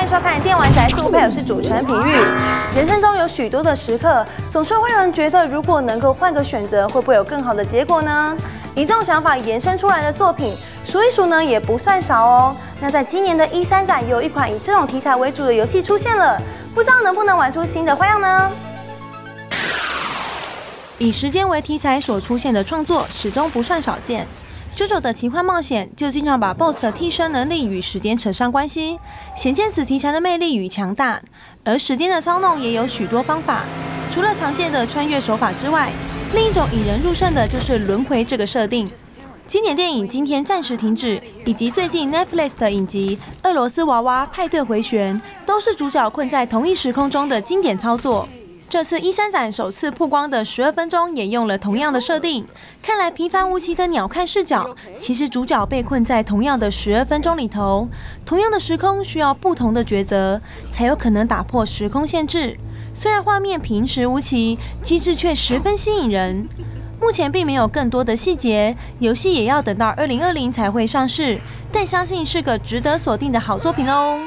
欢迎收看《电玩宅速配》，我是主持人平玉。人生中有许多的时刻，总是会让人觉得，如果能够换个选择，会不会有更好的结果呢？以这种想法延伸出来的作品，数一数呢也不算少哦。那在今年的一三展，有一款以这种题材为主的游戏出现了，不知道能不能玩出新的花样呢？以时间为题材所出现的创作，始终不算少见。JoJo 的奇幻冒险就经常把 BOSS 的替身能力与时间扯上关系，显见此题材的魅力与强大。而时间的操弄也有许多方法，除了常见的穿越手法之外，另一种引人入胜的就是轮回这个设定。经典电影《今天暂时停止》以及最近 Netflix 的影集《俄罗斯娃娃派对回旋》，都是主角困在同一时空中的经典操作。这次一三展首次曝光的十二分钟也用了同样的设定，看来平凡无奇的鸟瞰视角，其实主角被困在同样的十二分钟里头，同样的时空需要不同的抉择，才有可能打破时空限制。虽然画面平实无奇，机制却十分吸引人。目前并没有更多的细节，游戏也要等到二零二零才会上市，但相信是个值得锁定的好作品哦。